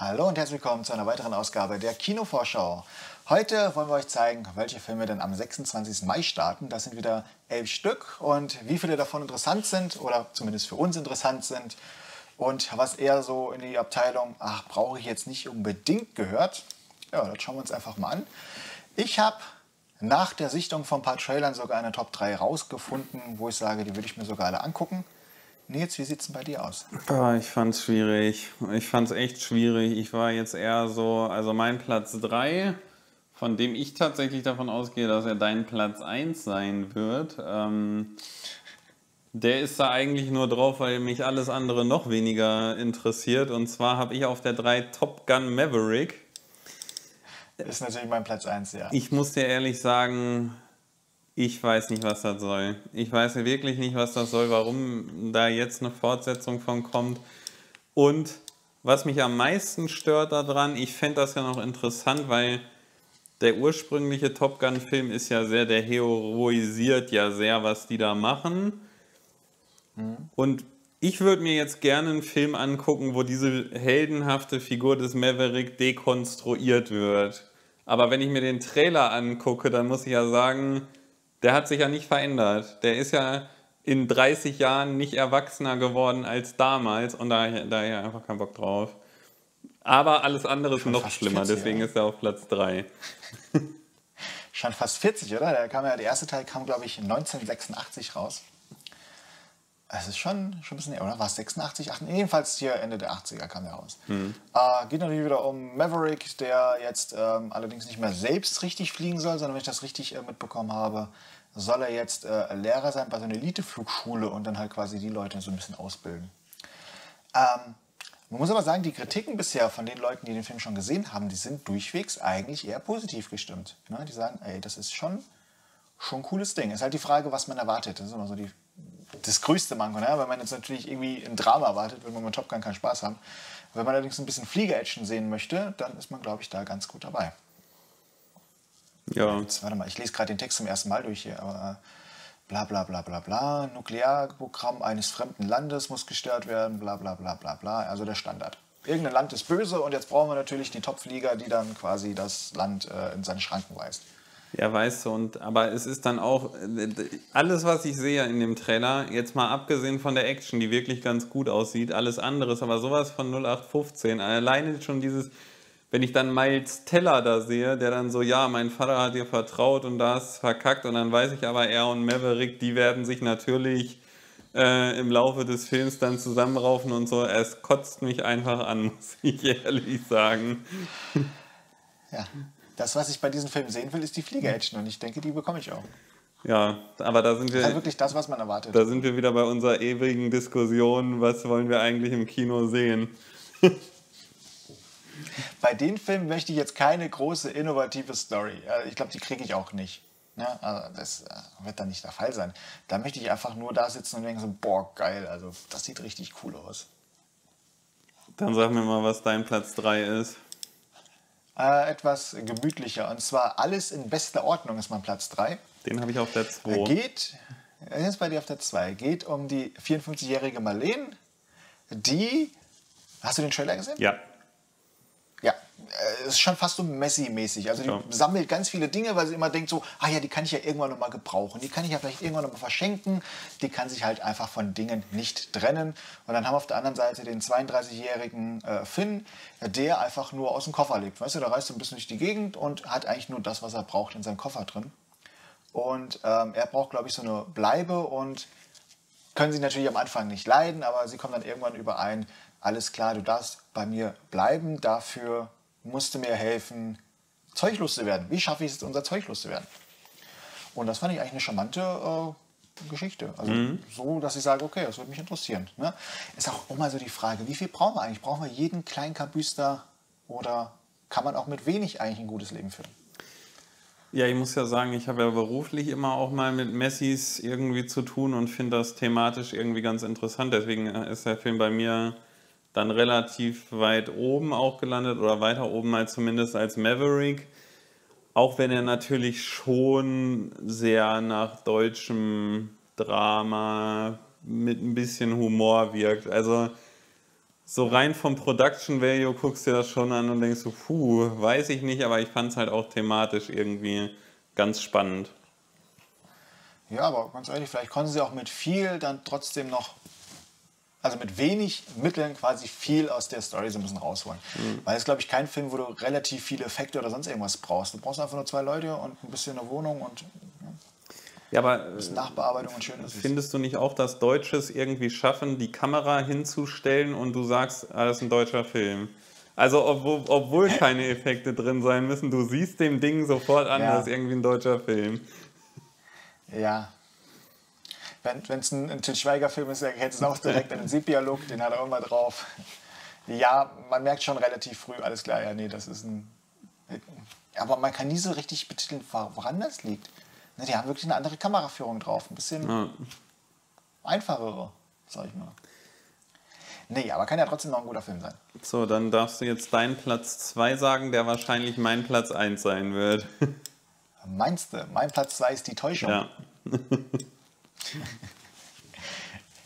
Hallo und herzlich willkommen zu einer weiteren Ausgabe der Kinovorschau. Heute wollen wir euch zeigen, welche Filme denn am 26. Mai starten. Das sind wieder elf Stück und wie viele davon interessant sind oder zumindest für uns interessant sind und was eher so in die Abteilung, ach, brauche ich jetzt nicht unbedingt gehört. Ja, das schauen wir uns einfach mal an. Ich habe nach der Sichtung von ein paar Trailern sogar eine Top 3 rausgefunden, wo ich sage, die würde ich mir sogar alle angucken. Nils, wie sieht es bei dir aus? Oh, ich fand es schwierig. Ich fand es echt schwierig. Ich war jetzt eher so, also mein Platz 3, von dem ich tatsächlich davon ausgehe, dass er dein Platz 1 sein wird. Ähm, der ist da eigentlich nur drauf, weil mich alles andere noch weniger interessiert. Und zwar habe ich auf der 3 Top Gun Maverick. Ist natürlich mein Platz 1, ja. Ich muss dir ehrlich sagen, ich weiß nicht, was das soll. Ich weiß wirklich nicht, was das soll, warum da jetzt eine Fortsetzung von kommt. Und was mich am meisten stört daran, ich fände das ja noch interessant, weil der ursprüngliche Top Gun-Film ist ja sehr, der heroisiert ja sehr, was die da machen. Mhm. Und ich würde mir jetzt gerne einen Film angucken, wo diese heldenhafte Figur des Maverick dekonstruiert wird. Aber wenn ich mir den Trailer angucke, dann muss ich ja sagen, der hat sich ja nicht verändert. Der ist ja in 30 Jahren nicht erwachsener geworden als damals und daher, daher einfach keinen Bock drauf. Aber alles andere ist Schon noch schlimmer, 40, deswegen ja. ist er auf Platz 3. Schon fast 40, oder? Der, kam ja, der erste Teil kam, glaube ich, 1986 raus. Es ist schon, schon ein bisschen, oder? War es 86, 88? Jedenfalls hier Ende der 80er kam der raus. Mhm. Äh, geht natürlich wieder um Maverick, der jetzt ähm, allerdings nicht mehr selbst richtig fliegen soll, sondern wenn ich das richtig äh, mitbekommen habe, soll er jetzt äh, Lehrer sein bei so einer Eliteflugschule und dann halt quasi die Leute so ein bisschen ausbilden. Ähm, man muss aber sagen, die Kritiken bisher von den Leuten, die den Film schon gesehen haben, die sind durchwegs eigentlich eher positiv gestimmt. Ne? Die sagen, ey, das ist schon, schon ein cooles Ding. Ist halt die Frage, was man erwartet. Das ist immer so die das größte Manko. Ne? Wenn man jetzt natürlich irgendwie ein Drama erwartet, wird man mit Top Gun keinen Spaß haben. Wenn man allerdings ein bisschen Flieger-Action sehen möchte, dann ist man, glaube ich, da ganz gut dabei. Ja. Jetzt, warte mal, ich lese gerade den Text zum ersten Mal durch hier, aber äh, bla bla bla bla bla, Nuklearprogramm eines fremden Landes muss gestört werden, bla bla bla bla bla, also der Standard. Irgendein Land ist böse und jetzt brauchen wir natürlich die Topflieger, die dann quasi das Land äh, in seine Schranken weist. Ja, weißt du, und, aber es ist dann auch, alles, was ich sehe in dem Trailer, jetzt mal abgesehen von der Action, die wirklich ganz gut aussieht, alles andere ist aber sowas von 0815. Alleine schon dieses, wenn ich dann Miles Teller da sehe, der dann so, ja, mein Vater hat dir vertraut und da ist verkackt und dann weiß ich aber, er und Maverick, die werden sich natürlich äh, im Laufe des Films dann zusammenraufen und so. Es kotzt mich einfach an, muss ich ehrlich sagen. Ja, das, was ich bei diesem Film sehen will, ist die Flieger-Action und ich denke, die bekomme ich auch. Ja, aber da sind wir. Das ist wirklich das, was man erwartet. Da sind wir wieder bei unserer ewigen Diskussion, was wollen wir eigentlich im Kino sehen? bei den Filmen möchte ich jetzt keine große innovative Story. Ich glaube, die kriege ich auch nicht. Ja, ne? also das äh, wird dann nicht der Fall sein. Da möchte ich einfach nur da sitzen und denken so, boah, geil, also das sieht richtig cool aus. Dann sag mir mal, was dein Platz 3 ist äh, etwas gemütlicher. Und zwar Alles in bester Ordnung ist mein Platz 3. Den habe ich auf der 2. Geht, ist bei dir auf der 2. Geht um die 54-jährige Marlene, die. Hast du den Trailer gesehen? Ja. Äh, ist schon fast so Messi-mäßig. Also die ja. sammelt ganz viele Dinge, weil sie immer denkt so, ah ja, die kann ich ja irgendwann noch mal gebrauchen. Die kann ich ja vielleicht irgendwann noch mal verschenken. Die kann sich halt einfach von Dingen nicht trennen. Und dann haben wir auf der anderen Seite den 32-jährigen äh, Finn, der einfach nur aus dem Koffer lebt. Weißt du, der reist so ein bisschen durch die Gegend und hat eigentlich nur das, was er braucht, in seinem Koffer drin. Und ähm, er braucht, glaube ich, so eine Bleibe und können sie natürlich am Anfang nicht leiden, aber sie kommen dann irgendwann überein, alles klar, du darfst bei mir bleiben, dafür musst du mir helfen, zeuglos zu werden. Wie schaffe ich es, unser zeuglos zu werden? Und das fand ich eigentlich eine charmante äh, Geschichte. Also mhm. so, dass ich sage, okay, das würde mich interessieren. Ne? Ist auch immer so die Frage, wie viel brauchen wir eigentlich? Brauchen wir jeden kleinen Kabüster oder kann man auch mit wenig eigentlich ein gutes Leben führen? Ja, ich muss ja sagen, ich habe ja beruflich immer auch mal mit Messis irgendwie zu tun und finde das thematisch irgendwie ganz interessant. Deswegen ist der Film bei mir dann relativ weit oben auch gelandet oder weiter oben als zumindest als Maverick. Auch wenn er natürlich schon sehr nach deutschem Drama mit ein bisschen Humor wirkt. Also so rein vom Production Value guckst du dir das schon an und denkst so, puh, weiß ich nicht, aber ich fand es halt auch thematisch irgendwie ganz spannend. Ja, aber ganz ehrlich, vielleicht konnten sie auch mit viel dann trotzdem noch, also mit wenig Mitteln quasi viel aus der Story so ein bisschen rausholen. Mhm. Weil es glaube ich kein Film, wo du relativ viele Effekte oder sonst irgendwas brauchst. Du brauchst einfach nur zwei Leute und ein bisschen eine Wohnung und ja, aber Nachbearbeitung und schön Findest du nicht auch, dass Deutsches irgendwie schaffen, die Kamera hinzustellen und du sagst, ah, das ist ein deutscher Film? Also obwohl, obwohl keine Effekte drin sein müssen, du siehst dem Ding sofort an, ja. das ist irgendwie ein deutscher Film. Ja. Wenn es ein, ein Til Schweiger-Film ist, erkennst du auch direkt einen Sepia-Look, den hat er immer drauf. Ja, man merkt schon relativ früh, alles klar, ja, nee, das ist ein... Aber man kann nie so richtig betiteln, woran das liegt. Ne, die haben wirklich eine andere Kameraführung drauf. Ein bisschen ja. einfachere, sag ich mal. Nee, aber kann ja trotzdem noch ein guter Film sein. So, dann darfst du jetzt deinen Platz 2 sagen, der wahrscheinlich mein Platz 1 sein wird. Meinst du? Mein Platz 2 ist die Täuschung. Ja.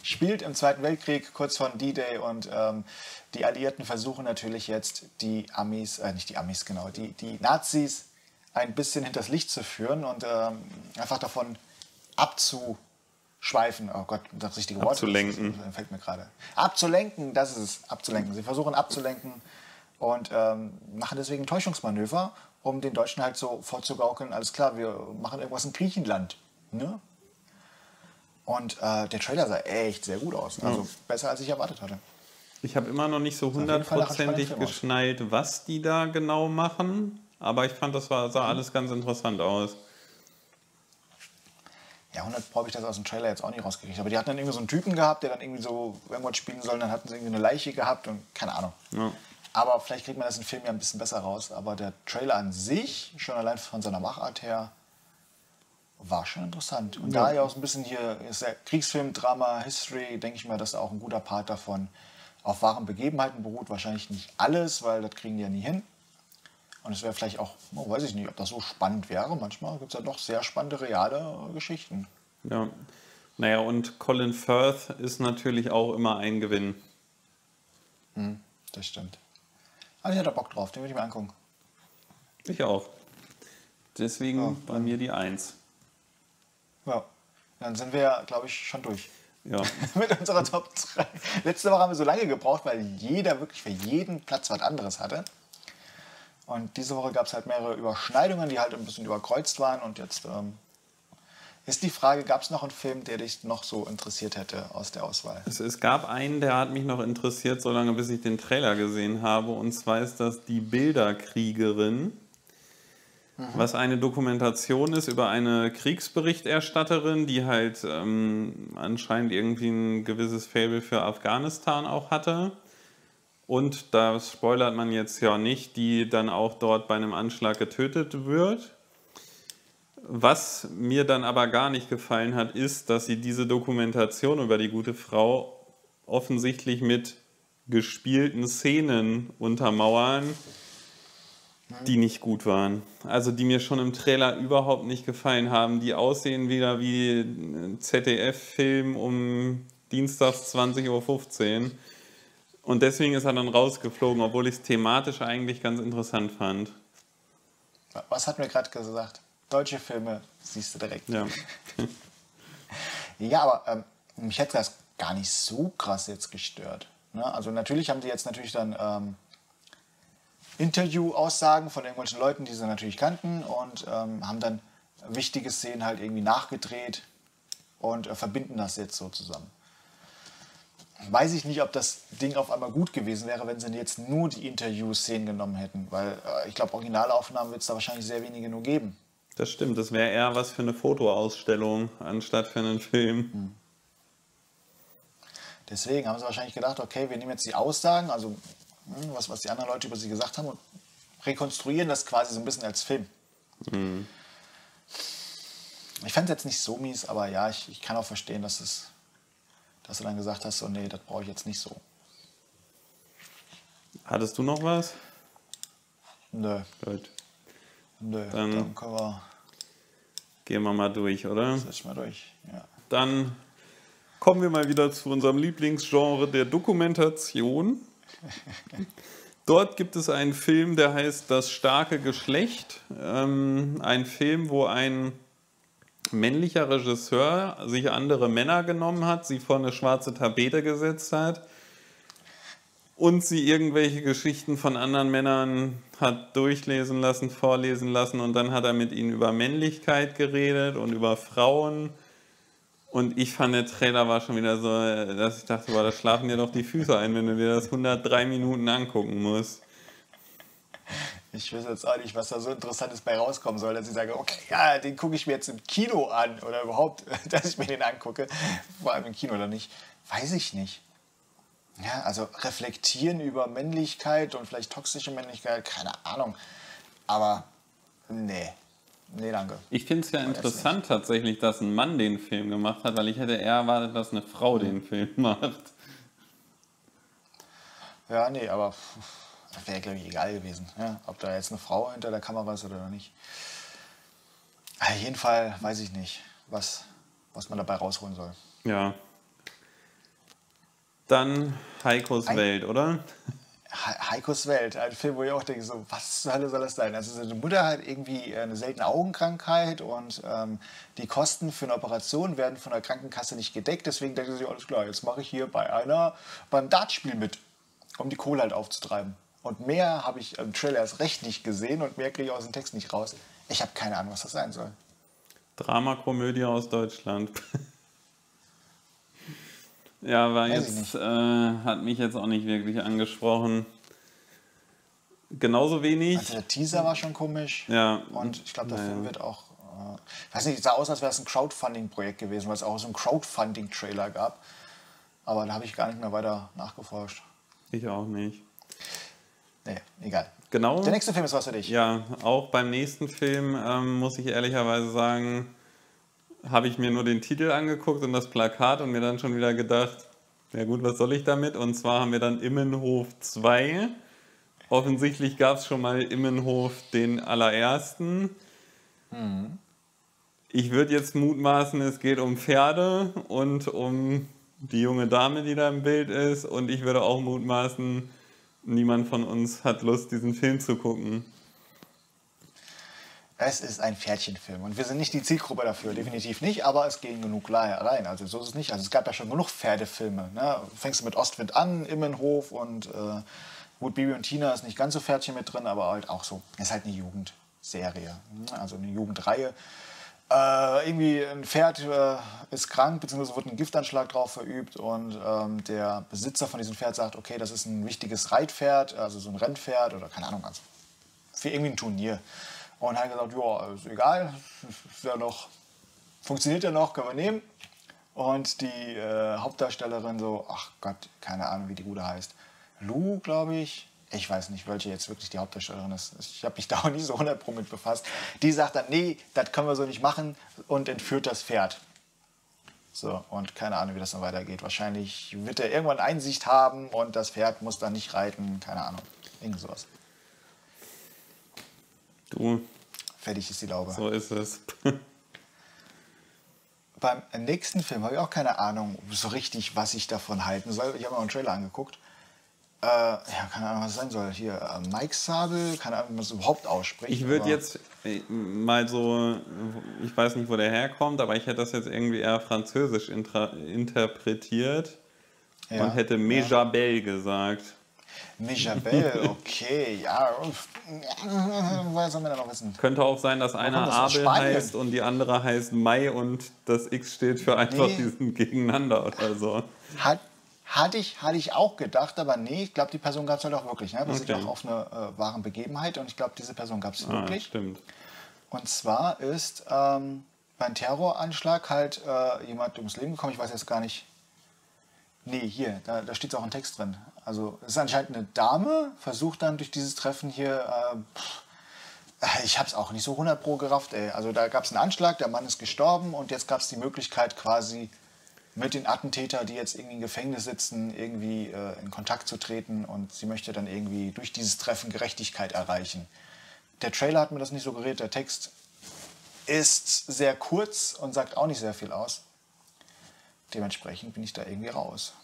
Spielt im Zweiten Weltkrieg, kurz vor D-Day und ähm, die Alliierten versuchen natürlich jetzt die Amis, äh, nicht die Amis genau, die, die Nazis ein bisschen hinters Licht zu führen und ähm, einfach davon abzuschweifen. Oh Gott, das richtige Wort. Abzulenken. Das fällt mir gerade. Abzulenken, das ist es. Abzulenken. Sie versuchen abzulenken und ähm, machen deswegen Täuschungsmanöver, um den Deutschen halt so vorzugaukeln, alles klar, wir machen irgendwas in Griechenland. Ne? Und äh, der Trailer sah echt sehr gut aus. Also ja. besser, als ich erwartet hatte. Ich habe immer noch nicht so hundertprozentig geschnallt, was die da genau machen. Aber ich fand, das war, sah alles ganz interessant aus. Ja, 100 Pro habe ich das aus dem Trailer jetzt auch nicht rausgekriegt. Aber die hatten dann irgendwie so einen Typen gehabt, der dann irgendwie so irgendwas spielen soll. Dann hatten sie irgendwie eine Leiche gehabt und keine Ahnung. Ja. Aber vielleicht kriegt man das im Film ja ein bisschen besser raus. Aber der Trailer an sich, schon allein von seiner Machart her, war schon interessant. Und ja. da ja auch so ein bisschen hier ist der Kriegsfilm, Drama, History, denke ich mal, dass da auch ein guter Part davon auf wahren Begebenheiten beruht. Wahrscheinlich nicht alles, weil das kriegen die ja nie hin. Und es wäre vielleicht auch, oh, weiß ich nicht, ob das so spannend wäre. Manchmal gibt es ja doch sehr spannende, reale Geschichten. Ja. Naja, und Colin Firth ist natürlich auch immer ein Gewinn. Hm, das stimmt. Also ich hatte Bock drauf, den würde ich mir angucken. Ich auch. Deswegen ja, bei mir die Eins. Ja, dann sind wir, glaube ich, schon durch. Ja. Mit unserer Top 3. Letzte Woche haben wir so lange gebraucht, weil jeder wirklich für jeden Platz was anderes hatte. Und diese Woche gab es halt mehrere Überschneidungen, die halt ein bisschen überkreuzt waren. Und jetzt ähm, ist die Frage, gab es noch einen Film, der dich noch so interessiert hätte aus der Auswahl? Es, es, gab einen, der hat mich noch interessiert, solange bis ich den Trailer gesehen habe. Und zwar ist das Die Bilderkriegerin. Mhm. Was eine Dokumentation ist über eine Kriegsberichterstatterin, die halt ähm, anscheinend irgendwie ein gewisses Faible für Afghanistan auch hatte und da spoilert man jetzt ja nicht, die dann auch dort bei einem Anschlag getötet wird. Was mir dann aber gar nicht gefallen hat, ist, dass sie diese Dokumentation über die gute Frau offensichtlich mit gespielten Szenen untermauern, die nicht gut waren. Also die mir schon im Trailer überhaupt nicht gefallen haben. Die aussehen wieder wie ZDF-Film um Dienstags 20.15 Uhr. Und deswegen ist er dann rausgeflogen, obwohl ich es thematisch eigentlich ganz interessant fand. Was hat mir gerade gesagt? Deutsche Filme siehst du direkt. Ja, ja aber ähm, mich hätte das gar nicht so krass jetzt gestört. Ne? Also natürlich haben die jetzt natürlich dann ähm, Interview-Aussagen von irgendwelchen Leuten, die sie natürlich kannten und ähm, haben dann wichtige Szenen halt irgendwie nachgedreht und äh, verbinden das jetzt so zusammen weiß ich nicht, ob das Ding auf einmal gut gewesen wäre, wenn sie jetzt nur die Interview-Szenen genommen hätten. Weil äh, ich glaube, Originalaufnahmen wird es da wahrscheinlich sehr wenige nur geben. Das stimmt, das wäre eher was für eine Fotoausstellung anstatt für einen Film. Hm. Deswegen haben sie wahrscheinlich gedacht, okay, wir nehmen jetzt die Aussagen, also was, was die anderen Leute über sie gesagt haben und rekonstruieren das quasi so ein bisschen als Film. Hm. Ich fände es jetzt nicht so mies, aber ja, ich, ich kann auch verstehen, dass es dass du dann gesagt hast, so nee, das brauche ich jetzt nicht so. Hattest du noch was? Nö. Gut. Nö, dann, dann können wir. Gehen wir mal durch, oder? Setz mal durch, ja. Dann kommen wir mal wieder zu unserem Lieblingsgenre der Dokumentation. Dort gibt es einen Film, der heißt Das starke Geschlecht. Ähm, ein Film, wo ein männlicher Regisseur sich andere Männer genommen hat, sie vor eine schwarze Tapete gesetzt hat und sie irgendwelche Geschichten von anderen Männern hat durchlesen lassen, vorlesen lassen und dann hat er mit ihnen über Männlichkeit geredet und über Frauen. Und ich fand, der Trailer war schon wieder so, dass ich dachte, boah, da schlafen dir doch die Füße ein, wenn du dir das 103 Minuten angucken musst. Ich weiß jetzt auch nicht, was da so Interessantes bei rauskommen soll, dass ich sage, okay, ja, den gucke ich mir jetzt im Kino an oder überhaupt, dass ich mir den angucke, vor allem im Kino oder nicht, weiß ich nicht. Ja, also reflektieren über Männlichkeit und vielleicht toxische Männlichkeit, keine Ahnung. Aber nee, nee, danke. Ich finde es ja interessant tatsächlich, dass ein Mann den Film gemacht hat, weil ich hätte eher erwartet, dass eine Frau den Film macht. Ja, nee, aber wäre, glaube ich, egal gewesen, ja, ob da jetzt eine Frau hinter der Kamera ist oder nicht. Auf jeden Fall weiß ich nicht, was, was man dabei rausholen soll. Ja. Dann Heikos He Welt, oder? Heikos Welt, ein Film, wo ich auch denke, so, was zur Hölle soll das sein? Also seine Mutter hat irgendwie eine seltene Augenkrankheit und ähm, die Kosten für eine Operation werden von der Krankenkasse nicht gedeckt. Deswegen denkt sie sich, alles klar, jetzt mache ich hier bei einer, beim Dartspiel mit, um die Kohle halt aufzutreiben. Und mehr habe ich im Trailer erst recht nicht gesehen und mehr kriege ich aus dem Text nicht raus. Ich habe keine Ahnung, was das sein soll. Dramakomödie aus Deutschland. ja, war jetzt, äh, hat mich jetzt auch nicht wirklich angesprochen. Genauso wenig. Also der Teaser war schon komisch. Ja. Und ich glaube, der naja. Film wird auch. Äh, weiß nicht, es sah aus, als wäre es ein Crowdfunding-Projekt gewesen, weil es auch so einen Crowdfunding-Trailer gab. Aber da habe ich gar nicht mehr weiter nachgeforscht. Ich auch nicht. Nee, egal. Genau. Der nächste Film ist was für dich. Ja, auch beim nächsten Film ähm, muss ich ehrlicherweise sagen, habe ich mir nur den Titel angeguckt und das Plakat und mir dann schon wieder gedacht, ja gut, was soll ich damit? Und zwar haben wir dann Immenhof 2. Offensichtlich gab es schon mal Immenhof den allerersten. Mhm. Ich würde jetzt mutmaßen, es geht um Pferde und um die junge Dame, die da im Bild ist. Und ich würde auch mutmaßen, niemand von uns hat Lust, diesen Film zu gucken. Es ist ein Pferdchenfilm und wir sind nicht die Zielgruppe dafür, definitiv nicht, aber es gehen genug rein. Also so ist es nicht. Also es gab ja schon genug Pferdefilme. Ne? Fängst du mit Ostwind an, Immenhof und äh, gut, Bibi und Tina ist nicht ganz so Pferdchen mit drin, aber halt auch so. Ist halt eine Jugendserie, ne? also eine Jugendreihe äh, irgendwie ein Pferd äh, ist krank, beziehungsweise wird ein Giftanschlag drauf verübt und ähm, der Besitzer von diesem Pferd sagt, okay, das ist ein wichtiges Reitpferd, also so ein Rennpferd oder keine Ahnung, also für irgendwie ein Turnier. Und hat gesagt, ja, ist egal, ist ja noch, funktioniert ja noch, können wir nehmen. Und die äh, Hauptdarstellerin so, ach Gott, keine Ahnung, wie die Gute heißt. Lou, glaube ich, ich weiß nicht, welche jetzt wirklich die Hauptdarstellerin ist. Ich habe mich da auch nicht so 100 mit befasst. Die sagt dann, nee, das können wir so nicht machen und entführt das Pferd. So, und keine Ahnung, wie das dann weitergeht. Wahrscheinlich wird er irgendwann Einsicht haben und das Pferd muss dann nicht reiten. Keine Ahnung. Irgend sowas. Du. Fertig ist die Laube. So ist es. Beim nächsten Film habe ich auch keine Ahnung so richtig, was ich davon halten soll. Ich habe mir einen Trailer angeguckt. Äh, ja, keine Ahnung, was es sein soll. Hier, äh, Mike Sabel, keine Ahnung, wie man es überhaupt ausspricht. Ich würde jetzt äh, mal so, ich weiß nicht, wo der herkommt, aber ich hätte das jetzt irgendwie eher französisch interpretiert ja, und hätte Mejabel ja. gesagt. Mejabel, okay, ja. Was soll man da noch wissen? Könnte auch sein, dass einer Abel heißt und die andere heißt Mai und das X steht für einfach nee. diesen Gegeneinander oder so. Hat hatte ich, hatte ich auch gedacht, aber nee, ich glaube, die Person gab es halt auch wirklich. Ne? Basiert okay. auch auf einer äh, wahren Begebenheit und ich glaube, diese Person gab es ah, wirklich. Stimmt. Und zwar ist ähm, beim Terroranschlag halt äh, jemand ums Leben gekommen. Ich weiß jetzt gar nicht. Nee, hier, da, da steht auch ein Text drin. Also es ist anscheinend eine Dame, versucht dann durch dieses Treffen hier. Äh, ich habe es auch nicht so 100 pro gerafft. Ey. Also da gab es einen Anschlag, der Mann ist gestorben und jetzt gab es die Möglichkeit quasi mit den Attentätern, die jetzt irgendwie im Gefängnis sitzen, irgendwie äh, in Kontakt zu treten und sie möchte dann irgendwie durch dieses Treffen Gerechtigkeit erreichen. Der Trailer hat mir das nicht so geredet, der Text ist sehr kurz und sagt auch nicht sehr viel aus. Dementsprechend bin ich da irgendwie raus.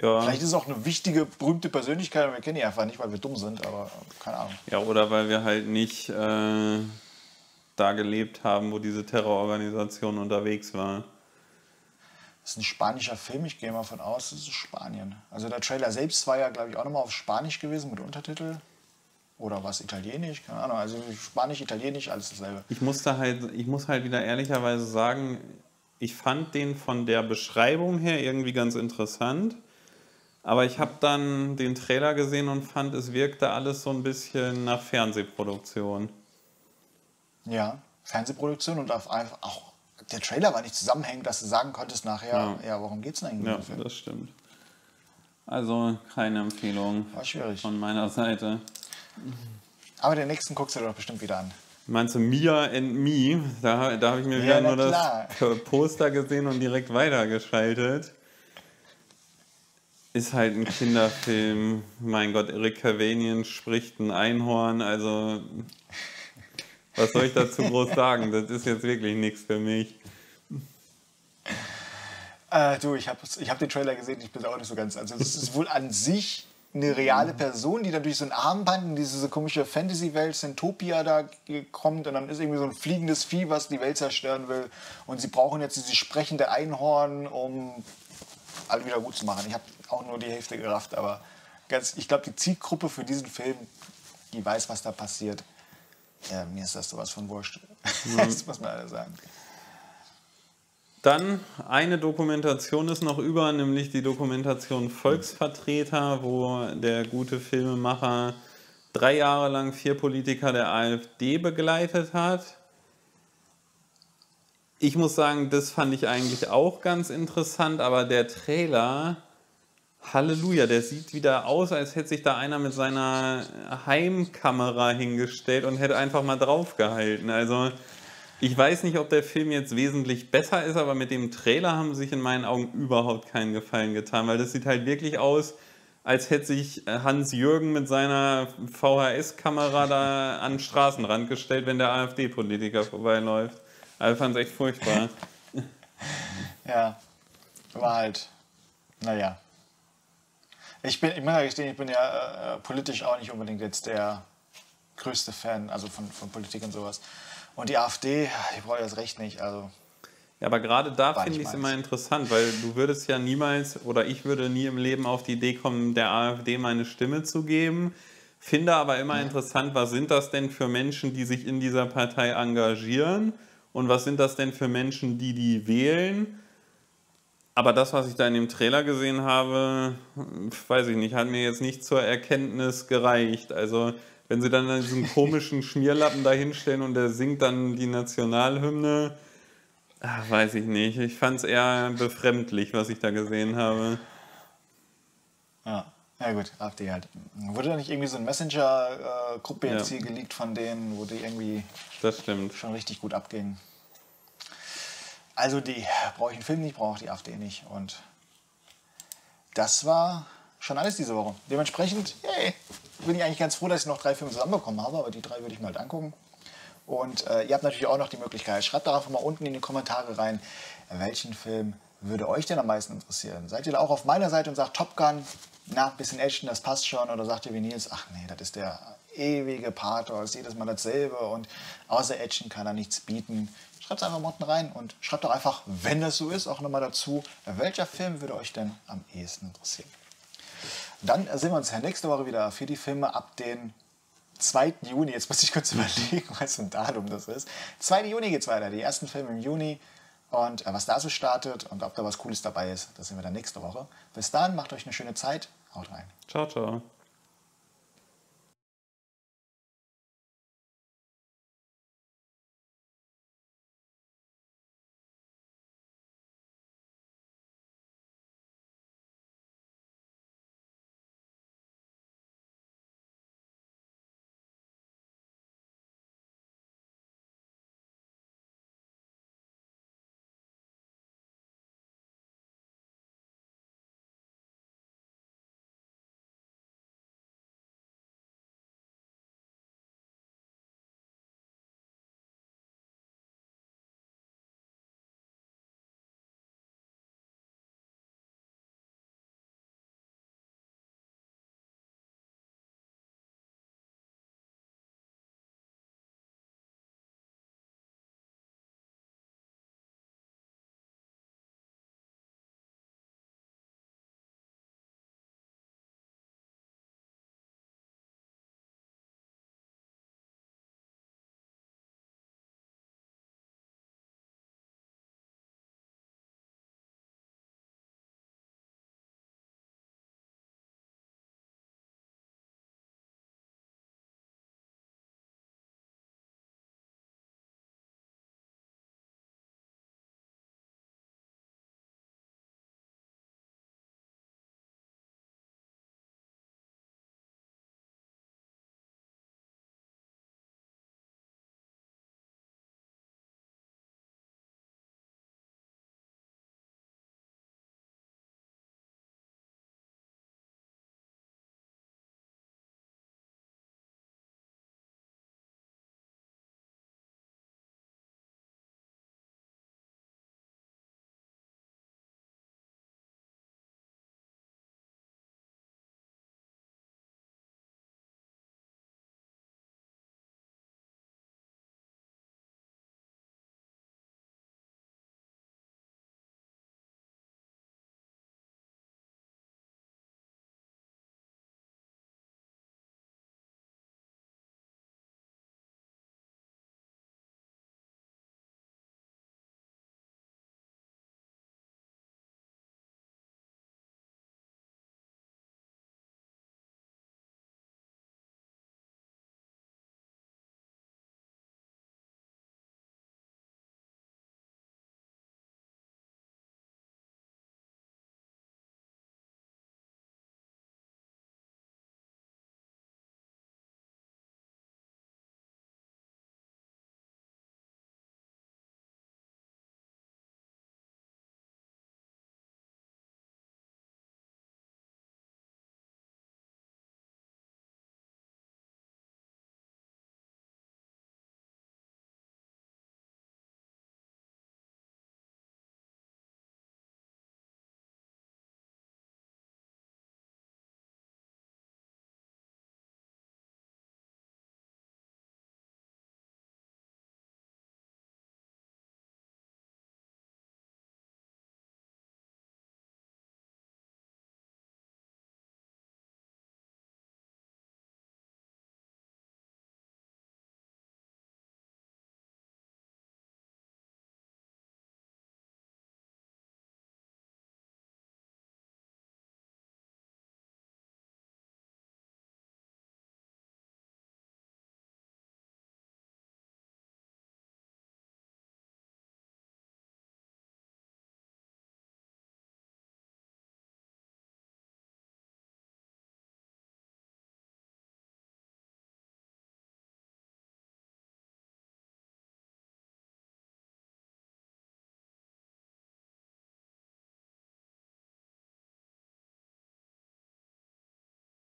Ja. Vielleicht ist es auch eine wichtige, berühmte Persönlichkeit, wir kennen die einfach nicht, weil wir dumm sind, aber keine Ahnung. Ja, oder weil wir halt nicht äh, da gelebt haben, wo diese Terrororganisation unterwegs war. Das ist ein spanischer Film, ich gehe mal von aus, das ist Spanien. Also der Trailer selbst war ja, glaube ich, auch nochmal auf Spanisch gewesen mit Untertitel. Oder was Italienisch? Keine Ahnung. Also Spanisch, Italienisch, alles dasselbe. Ich musste halt, ich muss halt wieder ehrlicherweise sagen, ich fand den von der Beschreibung her irgendwie ganz interessant. Aber ich habe dann den Trailer gesehen und fand, es wirkte alles so ein bisschen nach Fernsehproduktion. Ja, Fernsehproduktion und auf einfach auch der Trailer war nicht zusammenhängend, dass du sagen konntest nachher, ja, ja warum geht's denn eigentlich? Ja, das stimmt. Also keine Empfehlung war schwierig. von meiner Seite. Aber den nächsten guckst du doch bestimmt wieder an. Meinst du Mia and Me? Da, da habe ich mir ja, wieder nur klar. das Poster gesehen und direkt weitergeschaltet. Ist halt ein Kinderfilm. Mein Gott, Eric Cavanian spricht ein Einhorn. Also, was soll ich dazu groß sagen? Das ist jetzt wirklich nichts für mich. Äh, du, ich habe ich hab den Trailer gesehen, ich bin auch nicht so ganz. Also, es ist wohl an sich eine reale Person, die dann durch so ein Armband in diese komische Fantasy-Welt, Sentopia da kommt und dann ist irgendwie so ein fliegendes Vieh, was die Welt zerstören will. Und sie brauchen jetzt dieses sprechende Einhorn, um alle wieder gut zu machen. Ich habe auch nur die Hälfte gerafft, aber ganz, ich glaube, die Zielgruppe für diesen Film, die weiß, was da passiert. Ja, mir ist das sowas von wurscht. Mhm. das muss man alle sagen. Dann eine Dokumentation ist noch über, nämlich die Dokumentation Volksvertreter, wo der gute Filmemacher drei Jahre lang vier Politiker der AfD begleitet hat. Ich muss sagen, das fand ich eigentlich auch ganz interessant, aber der Trailer, Halleluja, der sieht wieder aus, als hätte sich da einer mit seiner Heimkamera hingestellt und hätte einfach mal draufgehalten. Also ich weiß nicht, ob der Film jetzt wesentlich besser ist, aber mit dem Trailer haben sich in meinen Augen überhaupt keinen Gefallen getan, weil das sieht halt wirklich aus, als hätte sich äh, Hans-Jürgen mit seiner VHS-Kamera da an den Straßenrand gestellt, wenn der AfD-Politiker vorbeiläuft. Also ich fand es echt furchtbar. ja, war halt, naja. Ich bin, ich muss ja gestehen, ich bin ja äh, politisch auch nicht unbedingt jetzt der größte Fan, also von, von Politik und sowas. Und die AfD, die brauche ich das Recht nicht. Also ja, aber gerade da finde ich es immer interessant, weil du würdest ja niemals oder ich würde nie im Leben auf die Idee kommen, der AfD meine Stimme zu geben. Finde aber immer ja. interessant, was sind das denn für Menschen, die sich in dieser Partei engagieren und was sind das denn für Menschen, die die wählen. Aber das, was ich da in dem Trailer gesehen habe, weiß ich nicht, hat mir jetzt nicht zur Erkenntnis gereicht. Also wenn sie dann diesen komischen Schmierlappen da hinstellen und der singt dann die Nationalhymne, ach, weiß ich nicht. Ich fand es eher befremdlich, was ich da gesehen habe. Ja. Ja gut, AfD halt. Wurde da nicht irgendwie so eine Messenger-Gruppe jetzt ja. hier geleakt von denen, wo die irgendwie das stimmt. schon richtig gut abgingen? Also die brauche ich einen Film nicht, brauche ich die AfD nicht. Und das war schon alles diese Woche. Dementsprechend, hey, bin ich eigentlich ganz froh, dass ich noch drei Filme zusammenbekommen habe, aber die drei würde ich mal halt angucken. Und äh, ihr habt natürlich auch noch die Möglichkeit, schreibt darauf mal unten in die Kommentare rein, welchen Film würde euch denn am meisten interessieren? Seid ihr da auch auf meiner Seite und sagt Top Gun, na, bisschen Action, das passt schon? Oder sagt ihr wie Nils, ach nee, das ist der ewige Pathos, jedes Mal dasselbe und außer Action kann er nichts bieten. Schreibt es einfach mal unten rein und schreibt doch einfach, wenn das so ist, auch nochmal dazu, welcher Film würde euch denn am ehesten interessieren? Dann sehen wir uns ja nächste Woche wieder für die Filme ab den 2. Juni. Jetzt muss ich kurz überlegen, was für ein Datum das ist. 2. Juni geht es weiter. Die ersten Filme im Juni. Und äh, was da so startet und ob da was Cooles dabei ist, das sehen wir dann nächste Woche. Bis dann, macht euch eine schöne Zeit. Haut rein. Ciao, ciao.